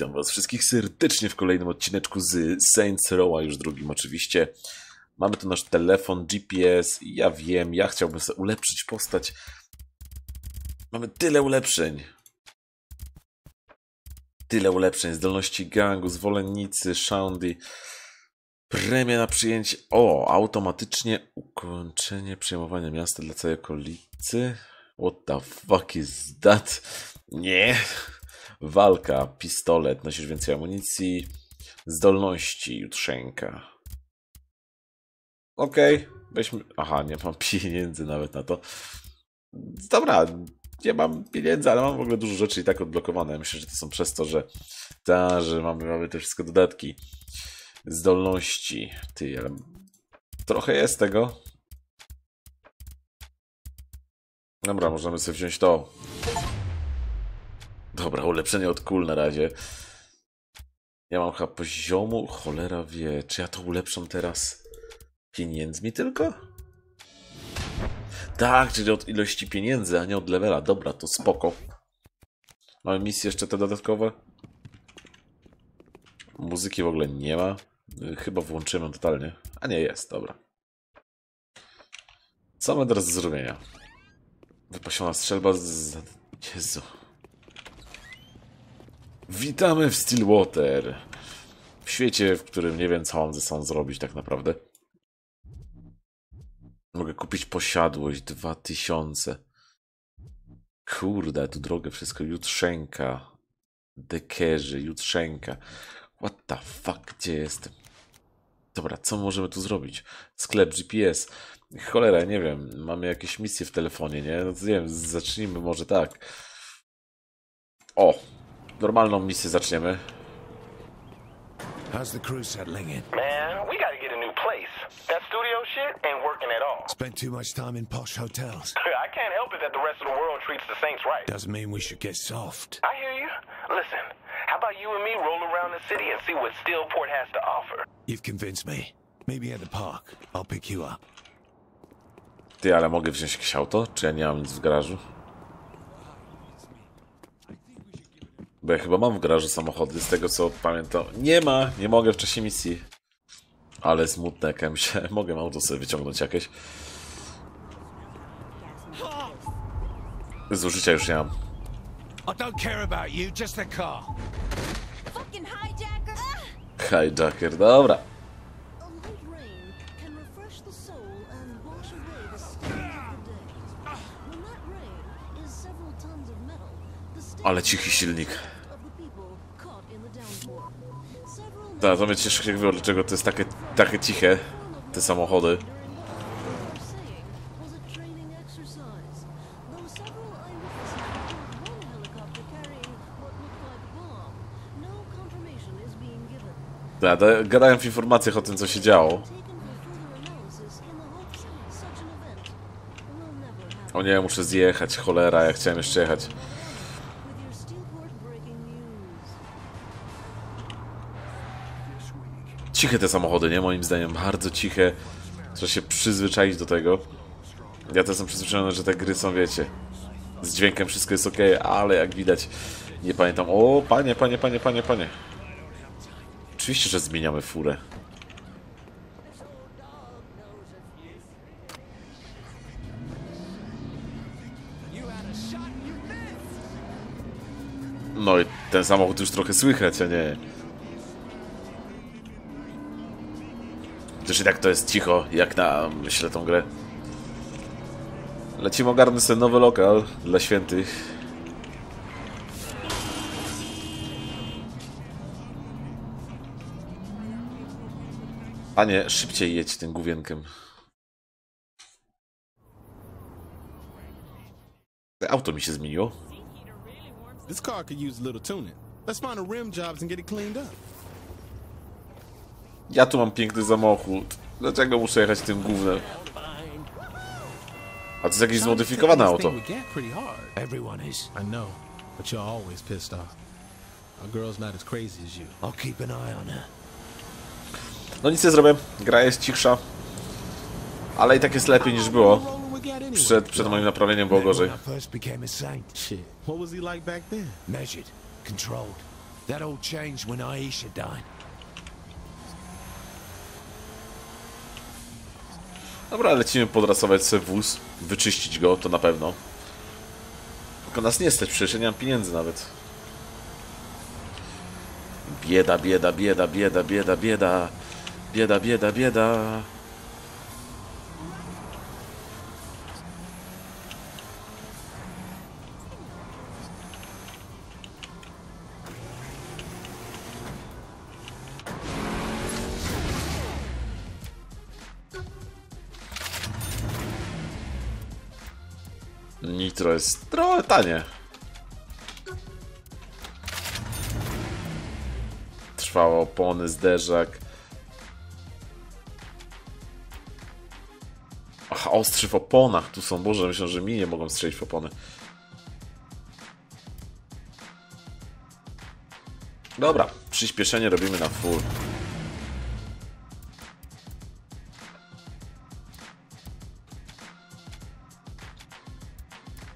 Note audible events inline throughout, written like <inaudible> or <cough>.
Witam was wszystkich serdecznie w kolejnym odcineczku z Saints Row, już drugim oczywiście. Mamy tu nasz telefon, GPS, ja wiem, ja chciałbym sobie ulepszyć postać. Mamy tyle ulepszeń. Tyle ulepszeń, zdolności gangu, zwolennicy, shandy. Premia na przyjęcie... O, automatycznie ukończenie przejmowania miasta dla całej okolicy. What the fuck is that? Nie. Walka, pistolet, nosisz więcej amunicji, zdolności, jutrzenka. Okej, okay, weźmy... Aha, nie mam <laughs> pieniędzy nawet na to. Dobra, nie mam pieniędzy, ale mam w ogóle dużo rzeczy i tak odblokowane. Myślę, że to są przez to, że ta, że mamy, mamy te wszystkie dodatki. Zdolności. Ty, ale trochę jest tego. Dobra, możemy sobie wziąć to. Dobra, ulepszenie od kul na razie. Ja mam chyba poziomu. Cholera wie, czy ja to ulepszam teraz pieniędzmi tylko? Tak, czyli od ilości pieniędzy, a nie od levela. Dobra, to spoko. Mamy misje jeszcze te dodatkowe. Muzyki w ogóle nie ma. Chyba włączymy totalnie. A nie, jest, dobra. Co mamy teraz do zrobienia? Wypasiona strzelba z... Jezu. Witamy w Stillwater. W świecie, w którym nie wiem, co mam ze sobą zrobić tak naprawdę. Mogę kupić posiadłość 2000. Kurde, tu drogę wszystko. Jutrzenka. Dekerzy, Jutrzenka. What the fuck, gdzie jestem? Dobra, co możemy tu zrobić? Sklep GPS. Cholera, nie wiem. Mamy jakieś misje w telefonie, nie? No to nie wiem, zacznijmy może tak. O, normalną misję zaczniemy. How's the crew settling in? Man, we gotta get a new place. That studio shit ain't working at all. Spent too much time in posh hotels. <laughs> I can't help it that the rest of the world treats the Saints right. Doesn't mean we should get soft. I hear you. Listen, how about you and me roll around the city and see what Steelport has to offer? You've convinced me. Maybe at the park. I'll pick you up. Ty, ale mogę wziąć jakieś auto? Czy ja nie mam nic w garażu? Bo ja chyba mam w garażu samochody, z tego co pamiętam. Nie ma, nie mogę w czasie misji. Ale smutne, myślę, <laughs> mogę auto sobie wyciągnąć jakieś. Zużycia już nie mam. Hijacker, dobra. Ale cichy silnik. Da, to mnie cieszy się dlaczego to jest takie, takie ciche, te samochody. da, gadają w informacjach o tym, co się działo. O nie, muszę zjechać, cholera, ja chciałem jeszcze jechać. Ciche te samochody, nie? Moim zdaniem bardzo ciche. Trzeba się przyzwyczaić do tego. Ja też jestem przyzwyczajony, że te gry są, wiecie, z dźwiękiem wszystko jest ok, ale jak widać, nie pamiętam. O, panie, panie, panie, panie, panie. Oczywiście, że zmieniamy furę. No i ten samochód już trochę słychać, a nie. Chociaż i tak to jest cicho, jak na, myślę, tą grę. Lecimy ogarnąć sobie nowy lokal dla świętych. A nie, szybciej jedź tym główienkiem. Auto mi się zmieniło. This car could use a little tuning. Let's find the rim jobs and get it cleaned up. Ja tu mam piękny samochód. Dlaczego muszę jechać tym głównym? A to jest jakieś zmodyfikowane auto. thing would get pretty hard. Everyone is. I know, but you're always pissed off. Our girl's not as crazy as you. I'll keep an eye on her. No nic nie zrobię. Gra jest cichsza. Ale i tak jest lepiej niż było. Przed, przed moim naprawieniem było gorzej. What was he like back then? Measured, controlled. That all changed when Aisha died. Dobra, lecimy podrasować sobie wóz, wyczyścić go, to na pewno. Tylko nas nie stać, przecież ja nie mam pieniędzy nawet. Bieda, bieda, bieda, bieda, bieda, bieda. Bieda, bieda, bieda. Nitro jest trochę tanie. Trwałe opony, zderzak. Aha, ostrzy w oponach tu są. Boże, myślę, że mi nie mogą strzelić w opony. Dobra, przyspieszenie robimy na full.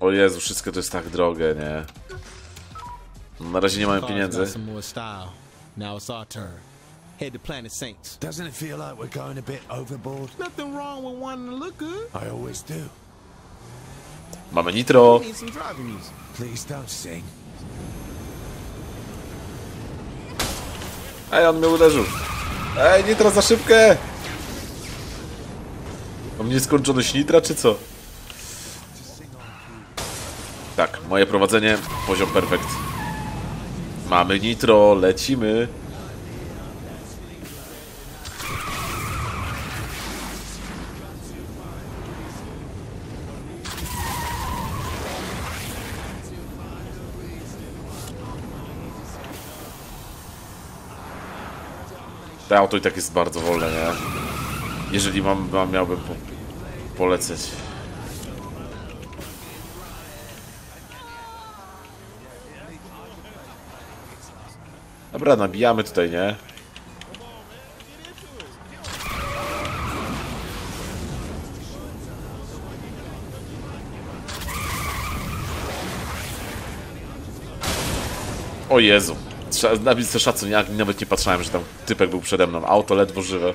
O Jezu, wszystko to jest tak drogie, nie? Na razie nie mamy pieniędzy. Now it's our turn. Head to Planet Saints. Doesn't it feel like we're going a bit overboard? Nothing wrong with wanting to look good. I always do. Mamy nitro. Please don't sing. Ej, on mnie uderzył. Ej, nitro za szybkę! Mam nieskończoność nitra, czy co? Tak, moje prowadzenie, poziom perfekt. Mamy nitro, lecimy. To auto i tak jest bardzo wolne, nie? Jeżeli mam, mam miałbym po, poleceć. Dobra, nabijamy tutaj, nie? O Jezu. Nabić sobie szacun, ja nawet nie patrzałem, że tam typek był przede mną. Auto ledwo żywe.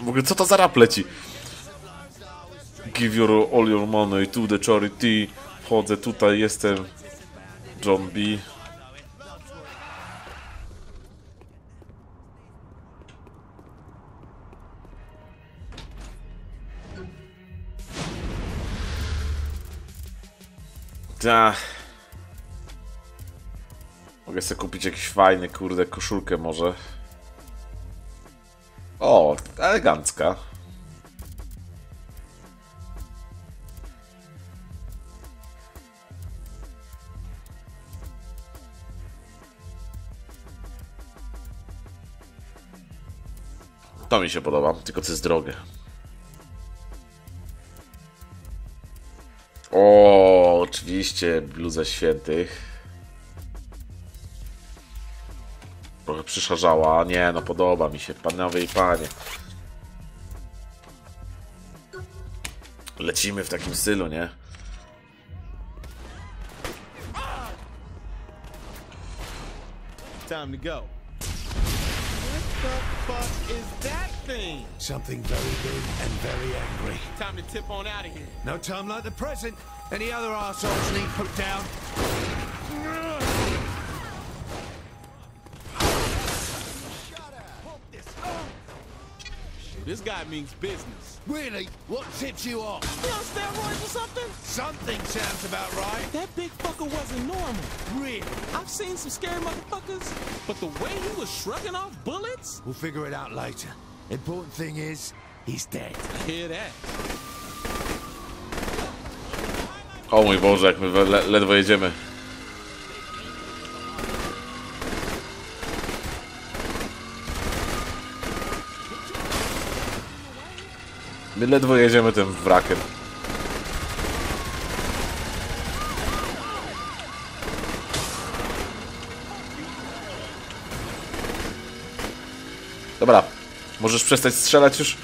W ogóle co to za rap leci? Give your all your money to the charity. Wchodzę tutaj, jestem B. Ta. Mogę sobie kupić jakiś fajny, kurde, koszulkę może. O, elegancka. To mi się podoba, tylko co jest drogie. O, oczywiście, bluza świętych. Trochę przyszarzała. Nie, no podoba mi się, panowie i panie. Lecimy w takim stylu, nie? Time to go. Thing? Something very big and very angry. Time to tip on out of here. No time like the present. Any other assholes need put down? This guy means business. Really? What tips you off? You on steroids or something? Something sounds about right. That big fucker wasn't normal. Really? I've seen some scary motherfuckers, but the way he was shrugging off bullets? We'll figure it out later. Important thing is, he's dead. Hear that? O mój Boże, jak my le ledwo jedziemy. My ledwo jedziemy tym wrakiem. Dobra, Możesz przestać strzelać już?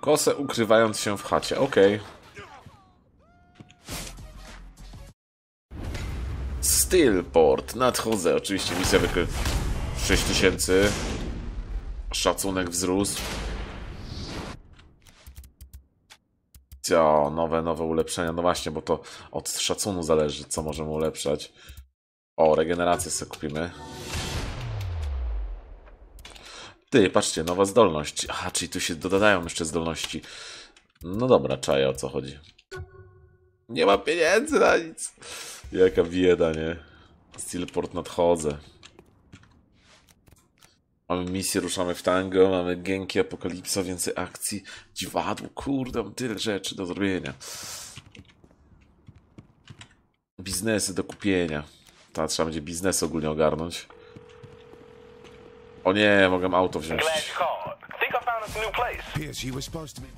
Kosę ukrywając się w chacie, okej. Okay. Stillport, nadchodzę. Oczywiście misja wykryta 6000. Szacunek wzrósł. Co, nowe, nowe ulepszenia. No właśnie, bo to od szacunu zależy, co możemy ulepszać. O, regenerację sobie kupimy. Ty, patrzcie, nowa zdolność. Aha, czyli tu się dodają jeszcze zdolności. No dobra, czaję o co chodzi. Nie ma pieniędzy na nic. Jaka bieda, nie? Steelport nadchodzę. Mamy misję, ruszamy w tango, mamy Genki, Apokalipsa, więcej akcji, dziwadło, kurde, mam tyle rzeczy do zrobienia. Biznesy do kupienia. Ta trzeba będzie biznes ogólnie ogarnąć. O nie, mogę auto wziąć. Pierce, you were supposed to be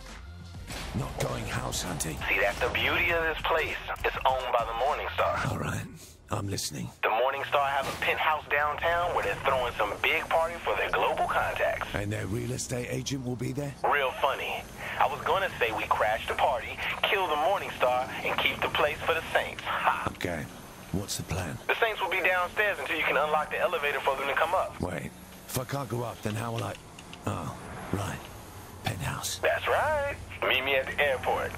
not going house hunting. See, that's the beauty of this place. It's owned by the Morning Star. All right, I'm listening. The Morning Star have a penthouse downtown where they're throwing some big party for their global contacts. And their real estate agent will be there? Real funny. I was gonna say we crash the party, kill the Morning Star, and keep the place for the Saints. Ha! Okay. What's the plan? The Saints will be downstairs until you can unlock the elevator for them to come up. Wait. If I can't go up, then how will I... Oh, right. Penthouse. That's right. Meet me at the airport.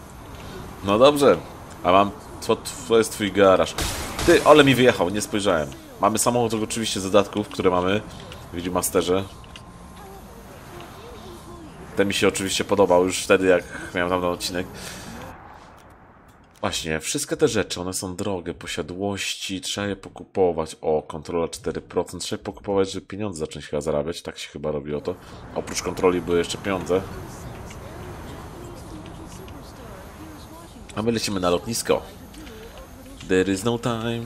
No dobrze, a mam. To, to jest twój garaż. Ty, ale mi wyjechał, nie spojrzałem. Mamy samochód oczywiście z dodatków, które mamy w Videomasterze. Ten mi się oczywiście podobał już wtedy, jak miałem tamten odcinek. Właśnie, wszystkie te rzeczy, one są drogie, posiadłości, trzeba je pokupować. O, kontrola 4%, trzeba je pokupować, żeby pieniądze zacząć chyba zarabiać, tak się chyba robiło to. Oprócz kontroli były jeszcze pieniądze. A my lecimy na lotnisko. There is no time.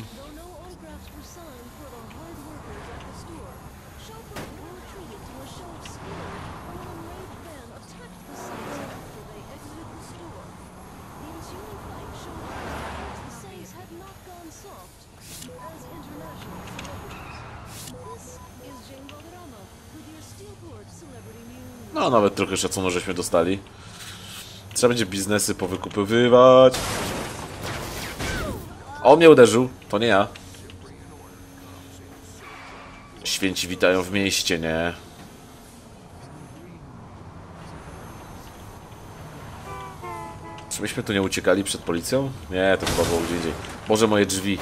No, nawet trochę szacunku żeśmy dostali. Trzeba będzie biznesy powykupywać. On mnie uderzył, to nie ja. Święci witają w mieście, nie? Czy myśmy tu nie uciekali przed policją? Nie, to chyba było gdzie indziej. Boże, moje drzwi.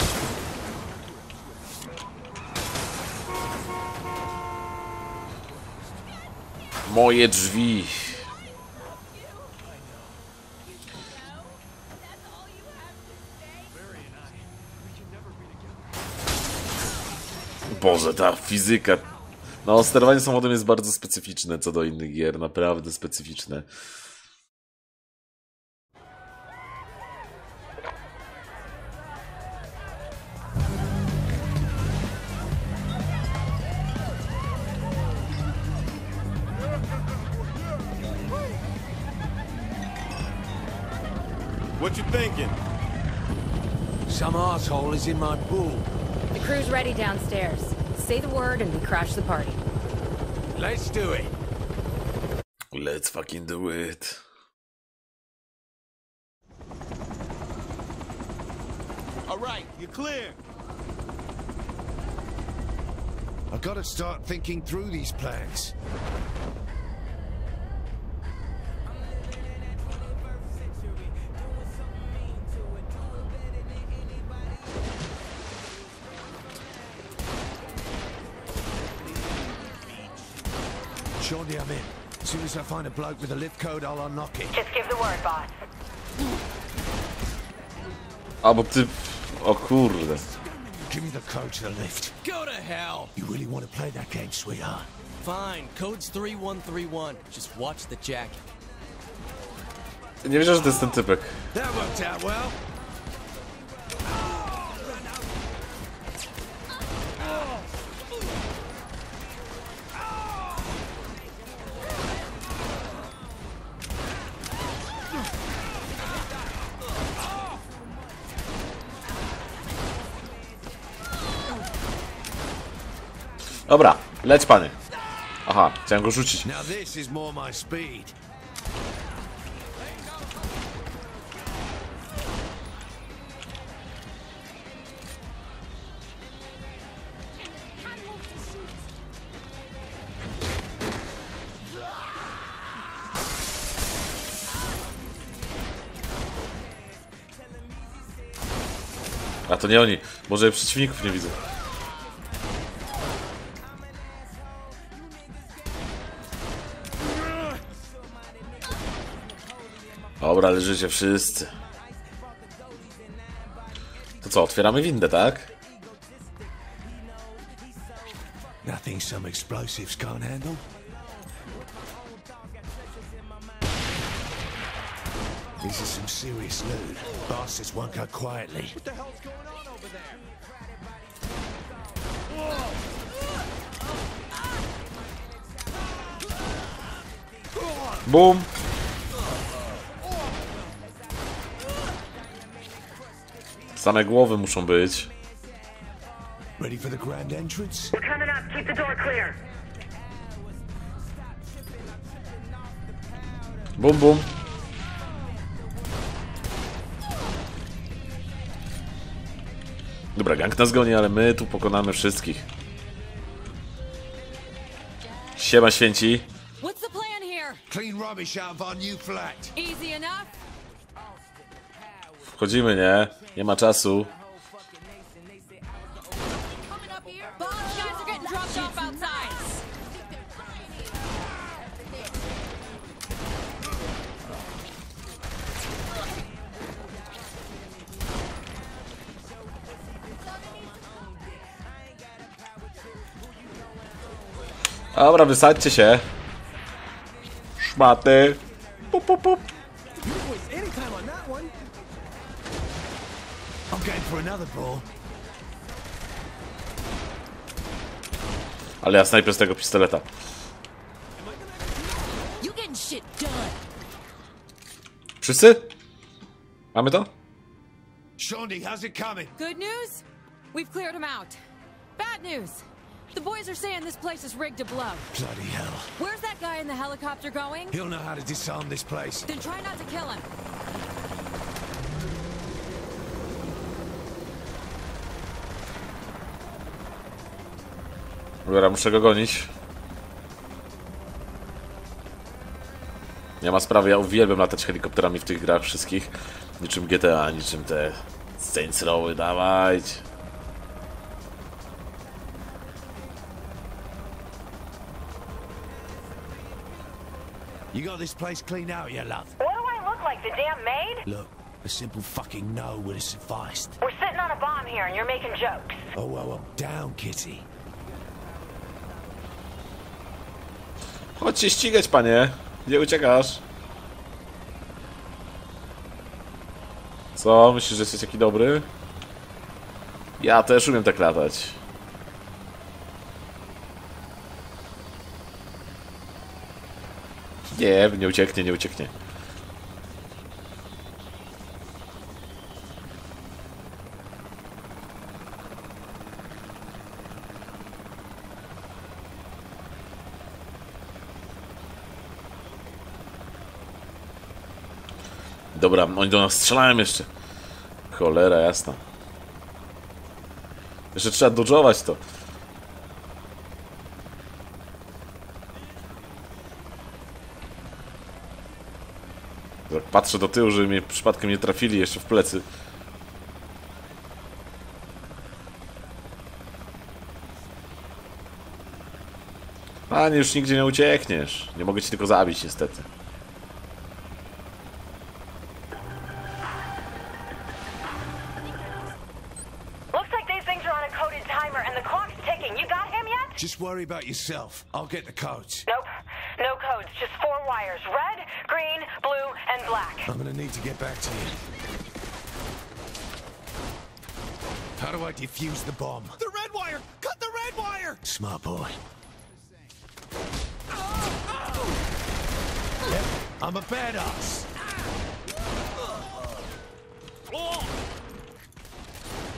Moje drzwi. Boże, ta fizyka. No, sterowanie samochodem jest bardzo specyficzne co do innych gier, naprawdę specyficzne. What you thinking? Some asshole is in my pool. The crew's ready downstairs. Say the word and we crash the party. Let's do it. Let's fucking do it. All right, you're clear. I gotta start thinking through these plans. As I find a bloke with a lift code, I'll unlock it. Just give the word, boss. Ah, a, bo ty... O kurde. Give me the code to the lift. Go to hell! You really want to play that game, sweetheart? Fine, code's 3131. Just watch the jacket. Nie wierzę, że to jest ten typek. That worked out well. Dobra, leć pany. Aha, chciałem go rzucić. A to nie oni. Może przeciwników nie widzę. Dobra, leżycie wszyscy. To co, otwieramy windę, tak? Nothing some explosives can't handle. This is some serious loot. Bastards won't go quietly. Bum! Same głowy muszą być. Ready for the grand entrance? We're coming up. Keep the door clear. Bum, bum. Dobra, gang nas goni, ale my tu pokonamy wszystkich. Siema święci. What's the plan here? Clean rubbish out of our new flat. Easy enough? Wchodzimy, nie? Nie ma czasu. Dobra, wysadźcie się. Szmaty. Pup, pup, pup. Ale ja snajpię z tego pistoleta. You getting shit done. Wszyscy? Mamy to? Shawnee, how's it coming? Good news? We've cleared them out. Bad news. The boys are saying this place is rigged to blow. Bloody hell. Where's that guy in the helicopter going? He'll know how to disarm this place. Then try not to kill him. Dobra, muszę go gonić. Nie ma sprawy, ja uwielbiam latać helikopterami w tych grach wszystkich. Niczym GTA, niczym te Saints Rowy, dawajcie. You got this place cleaned out, you love? What do I look like? The damn maid? Look, a simple fucking no would have sufficed. We're sitting on a bomb here and you're making jokes. Oh, well, I'm down, kitty. Chodź się ścigać, panie. Nie uciekasz. Co? Myślisz, że jesteś taki dobry? Ja też umiem tak latać. Nie, nie ucieknie, nie ucieknie. Dobra, oni do nas strzelają jeszcze. Cholera jasna. Jeszcze trzeba dodżować to. Patrzę do tyłu, żeby mnie przypadkiem nie trafili jeszcze w plecy. Panie, już nigdzie nie uciekniesz. Nie mogę ci tylko zabić niestety. Just worry about yourself. I'll get the codes. Nope. No codes. Just four wires. Red, green, blue, and black. I'm gonna need to get back to you. How do I defuse the bomb? The red wire! Cut the red wire! Smart boy. Yep, I'm a badass.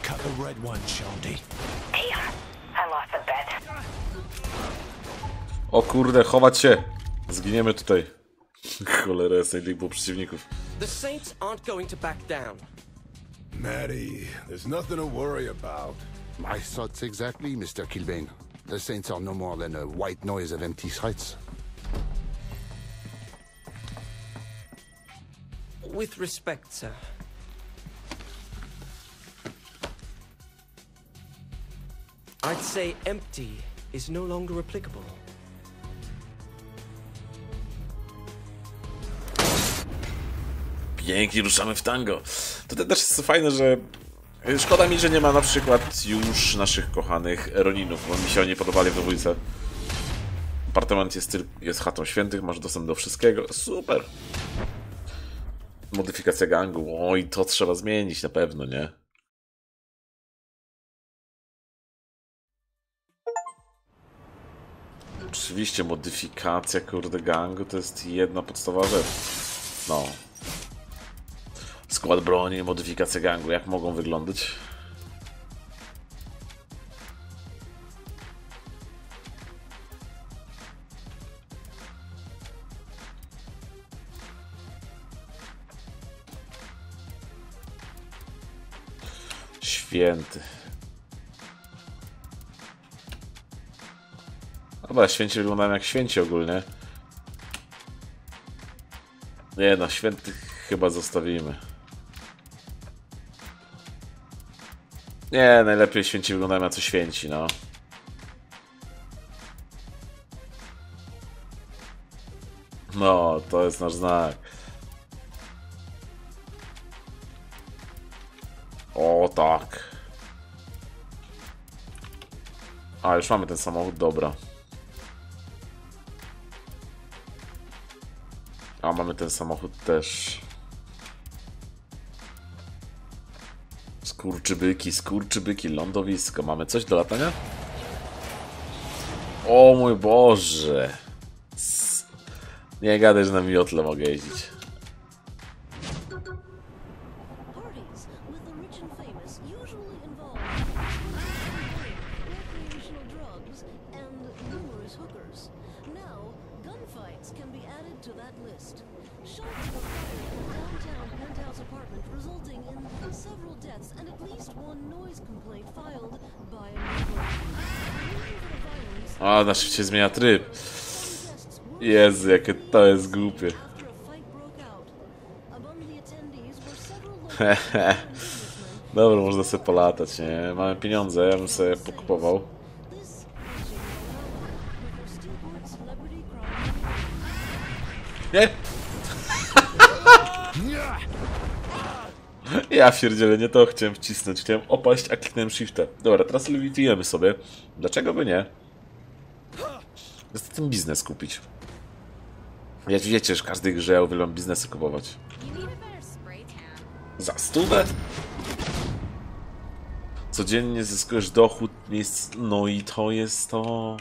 Cut the red one, Shandy. O kurde, chować się! Zginiemy tutaj. Cholera, jest najlepiej było przeciwników. The Saints aren't going to back down. Maddie, there's nothing to worry about. My thoughts exactly, Mr. Kilbane. The Saints are no more than a white noise of empty threats. With respect, sir. say empty is no longer applicable. Pięknie ruszamy w tango. Tutaj też jest fajne, że szkoda mi, że nie ma na przykład już naszych kochanych Roninów, bo mi się oni podobali w dwójce. Apartament jest, jest chatą świętych, masz dostęp do wszystkiego. Super! Modyfikacja gangu. Oj, to trzeba zmienić na pewno, nie? Oczywiście modyfikacja, kurde, gangu to jest jedna podstawowa rzecz. No. Skład broni, modyfikacja gangu, jak mogą wyglądać? Święty. Dobra, święci wyglądają jak święci ogólnie. Nie no, świętych chyba zostawimy. Nie, najlepiej święci wyglądają jak co święci, no. No, to jest nasz znak. O, tak. A, już mamy ten samochód, dobra. A, mamy ten samochód też. Skurczybyki, skurczybyki, lądowisko. Mamy coś do latania? O mój Boże. Nie gadaj, że na miotle mogę jeździć. Szybcie zmienia tryb. Jezu, jakie to jest głupie. <laughs> Dobra, można sobie polatać, nie? Mamy pieniądze, ja bym sobie pokupował. Nie! <laughs> Ja pierdzielę, nie to chciałem wcisnąć. Chciałem opaść, a kliknąłem shiftem. Dobra, teraz lewitujemy sobie. Dlaczego by nie? Jest ten biznes kupić. Ja wiecie, że w każdej grze uwielbiam biznesy kupować. Za stówę? Codziennie zyskujesz dochód, miejsc... No i to jest to...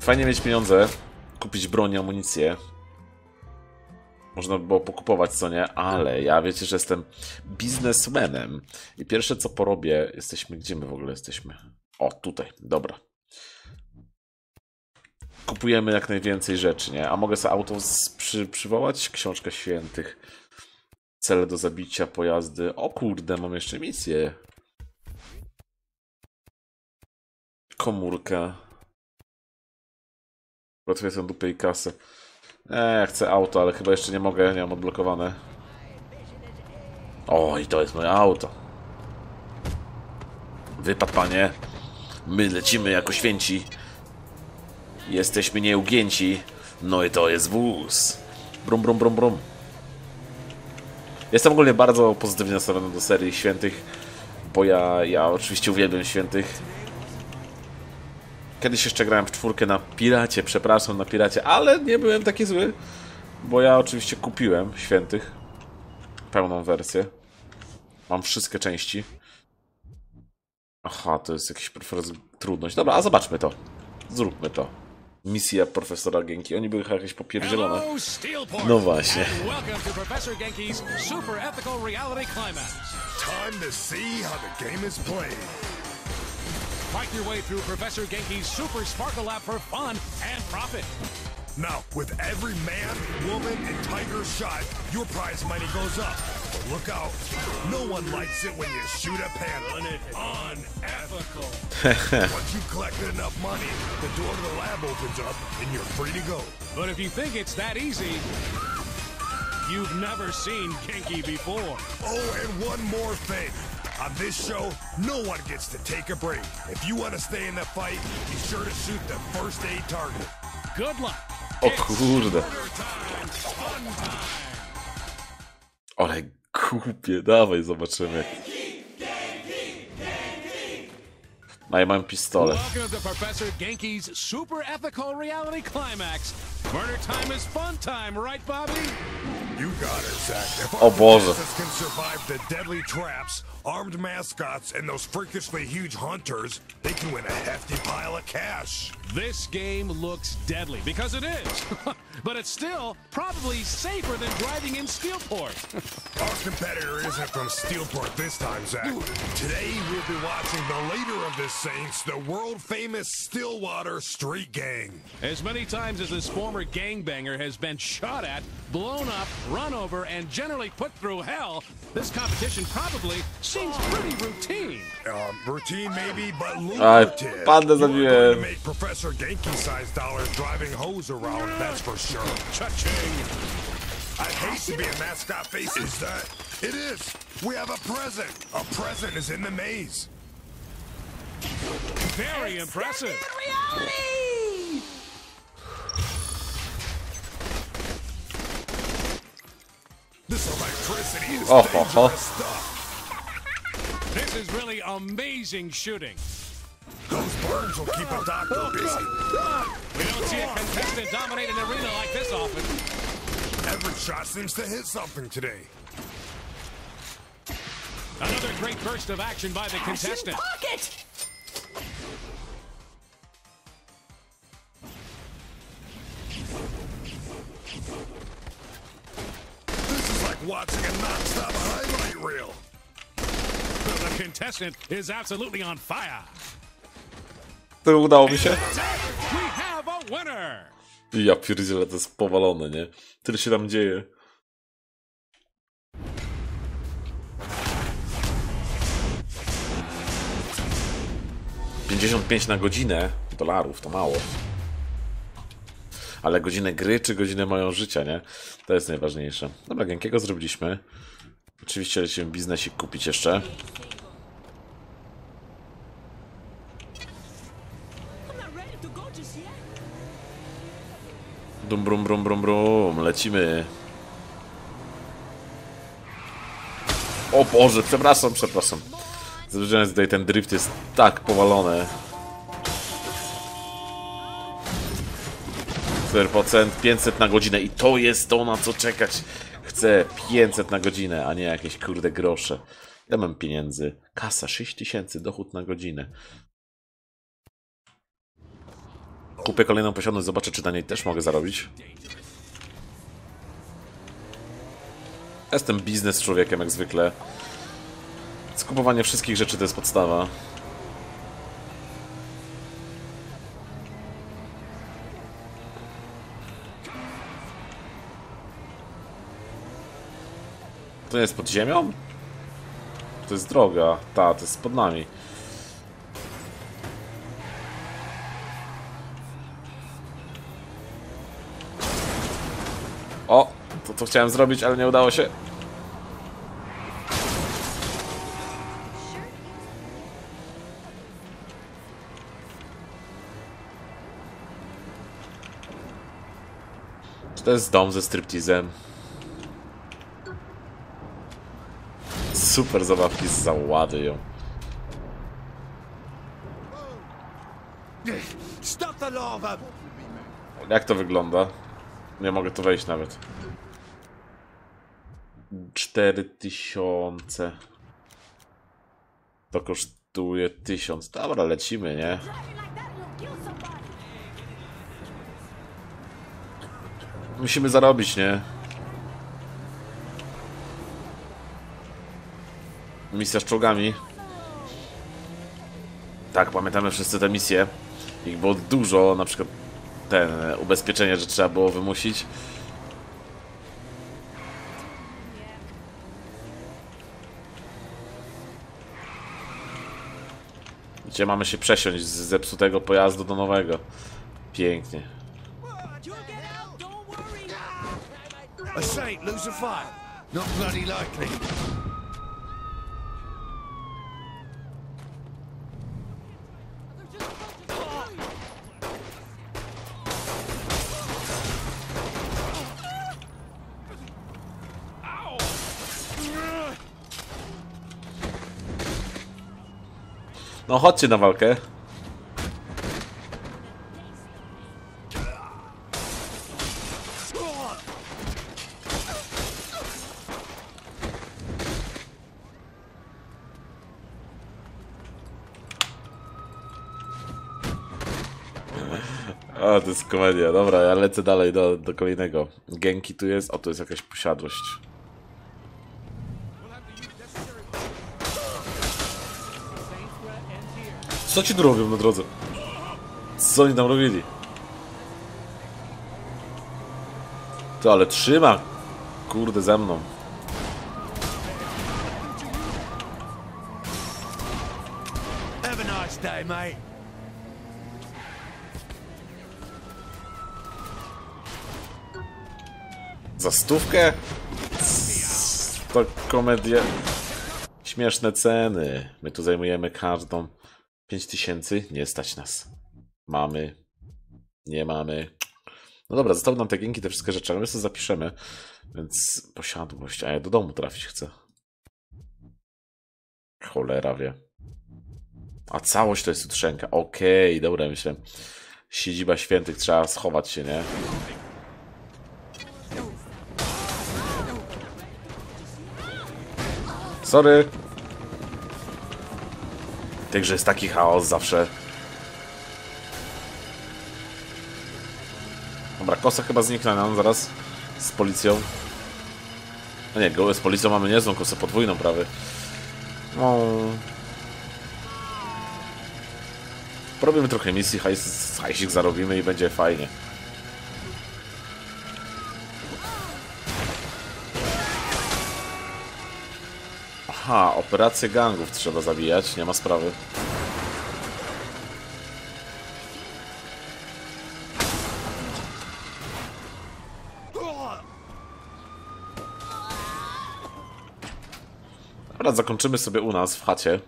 Fajnie mieć pieniądze, kupić broń, amunicję. Można by było pokupować, co nie, ale ja wiecie, że jestem biznesmenem. I pierwsze co porobię, jesteśmy, gdzie my w ogóle jesteśmy? O, tutaj, dobra. Kupujemy jak najwięcej rzeczy, nie? A mogę sobie auto przy, przywołać? Książka świętych. Cele do zabicia, pojazdy. O kurde, mam jeszcze misję. Komórka. Uratuje tę dupę i kasę. Nie, ja chcę auto, ale chyba jeszcze nie mogę, nie mam odblokowane. O, i to jest moje auto. Wypad, panie. My lecimy jako święci. Jesteśmy nieugięci. No i to jest wóz. Brum, brum, brum, brum. Jestem ogólnie bardzo pozytywnie nastawiony do serii świętych, bo ja, ja oczywiście uwielbiam świętych. Kiedyś jeszcze grałem w czwórkę na piracie, przepraszam, na piracie, ale nie byłem taki zły, bo ja oczywiście kupiłem świętych. Pełną wersję. Mam wszystkie części. Aha, to jest jakiś profesor trudność. Dobra, a zobaczmy to. Zróbmy to. Misja profesora Genki. Oni były chyba jakieś popierdzielone. No właśnie. Fight your way through Professor Genki's super sparkle app for fun and profit. Now, with every man, woman, and tiger shot, your prize money goes up. But look out. No one likes it when you shoot a panda. Unethical. <laughs> Once you've collected enough money, the door to the lab opens up and you're free to go. But if you think it's that easy, you've never seen Genki before. Oh, and one more thing. On this show, no one gets to take a break. If you want to stay in the fight, be sure to shoot the first aid target. Good luck. O kurde. Ale głupie, dawaj zobaczymy. No i mam pistolet. Super ethical reality climax. Murder time is fun time, right, Bobby? You got it, Zach. If oh, O our Boże. contestants can survive the deadly traps, armed mascots, and those freakishly huge hunters, they can win a hefty pile of cash. This game looks deadly because it is, <laughs> but it's still probably safer than driving in Steelport. Our competitor isn't from Steelport this time, Zach. Today, we'll be watching the leader of the Saints, the world famous Stillwater Street Gang. As many times as this former gangbanger has been shot at, blown up, run over, and generally put through hell, this competition probably seems pretty routine. Um, routine maybe, but Aj, lucrative. pandę You are going to zabiłem. make Professor Genki-sized dollars driving hose around, that's for sure. Cha-ching! I hate to be a mascot face. Is that? It is. We have a present. A present is in the maze. Very impressive. This electricity is Oh, ho, ho. dangerous stuff. This is really amazing shooting. Those burns will keep a doctor busy. We don't see a contestant dominate an arena like this often. Every shot seems to hit something today. Another great burst of action by the contestant. This is watching a non-stop highlight reel. The contestant is absolutely on fire. To udało mi się? Ja pierdzielę, to jest powalone, nie? Tyle się tam dzieje. Pięćdziesiąt pięć na godzinę dolarów, to mało. Ale godzinę gry czy godzinę moją życia, nie? To jest najważniejsze. Dobra, Genkiego zrobiliśmy. Oczywiście lecimy biznesik kupić jeszcze. Dum brum brum brum brum, lecimy. O Boże, przepraszam, przepraszam. Że tutaj ten drift jest tak powalony. 4%, 500 na godzinę i to jest to na co czekać. Chcę 500 na godzinę, a nie jakieś kurde grosze. Ja mam pieniędzy. Kasa 6000, dochód na godzinę. Kupię kolejną posiadłość, zobaczę czy na niej też mogę zarobić. Jestem biznes człowiekiem jak zwykle. Skupowanie wszystkich rzeczy to jest podstawa. To nie jest pod ziemią? To jest droga. Ta, to jest pod nami. O! To, to chciałem zrobić, ale nie udało się. To jest dom ze striptizem? Super zabawki z załady ją. Jak to wygląda? Nie mogę tu wejść nawet. 4000. To kosztuje 1000. Dobra, lecimy, nie? Musimy zarobić, nie? Misja z czołgami. Tak, pamiętamy wszyscy te misje. Ich było dużo, na przykład ten ubezpieczenie, że trzeba było wymusić. Gdzie mamy się przesiąść z zepsutego pojazdu do nowego. Pięknie. A saint lose a fight? Not bloody likely. No chodźcie na walkę. A, to jest komedia. Dobra, ja lecę dalej do, do kolejnego. Genki tu jest. O, tu jest jakaś posiadłość. Co ci tu robią na drodze? Co oni tam robili? To ale trzyma. Kurde, ze mną. Za stówkę? To komedie. Śmieszne ceny. My tu zajmujemy każdą 5000. Nie stać nas. Mamy. Nie mamy. No dobra, zostały nam te ginki, te wszystkie rzeczy, ale my sobie zapiszemy. Więc posiadłość. A ja do domu trafić chcę. Cholera wie. A całość to jest jutrzenka. Okej, dobra, myślę. Siedziba świętych, trzeba schować się, nie? Sorry. Także jest taki chaos zawsze. Dobra, kosa chyba zniknę nam zaraz z policją. No nie, z policją mamy niezłą kosę podwójną prawie. No. Porobimy trochę misji, hajs, hajsik zarobimy i będzie fajnie. Aha, operację gangów trzeba zabijać, nie ma sprawy. Dobra, zakończymy sobie u nas w chacie.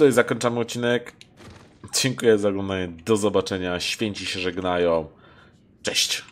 Tutaj zakończamy odcinek. Dziękuję za oglądanie. Do zobaczenia. Święci się żegnają. Cześć.